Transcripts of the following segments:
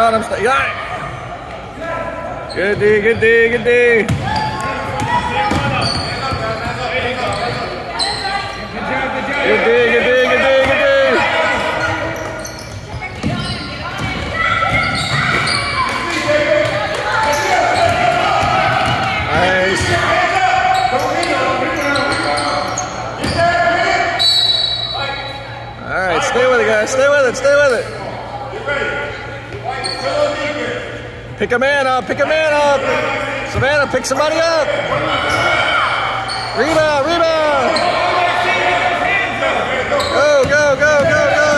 You got it. Good D, good D, good D. Good D, good D, good D, good D. Nice. All right, stay with it, guys. Stay with it. Stay with it. Pick a man up. Pick a man up. Savannah, pick somebody up. Rebound. Rebound. Go, go, go, go, go.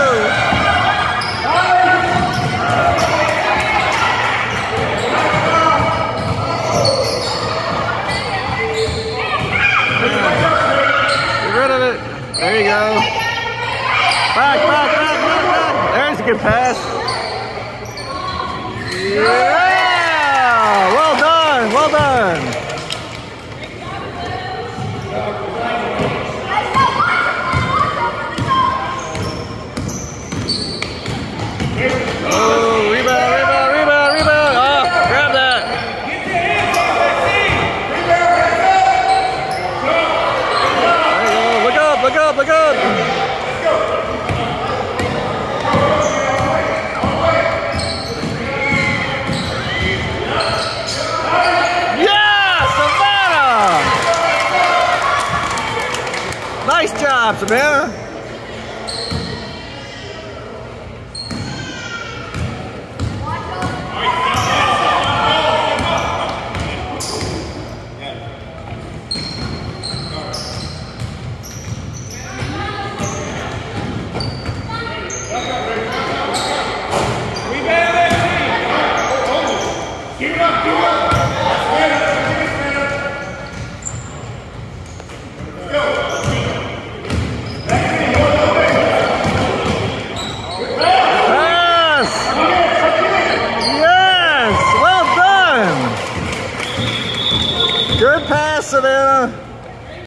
Get rid of it. There you go. Back, back, back, back, back. There's a good pass. Nice job, Savannah. sıraya.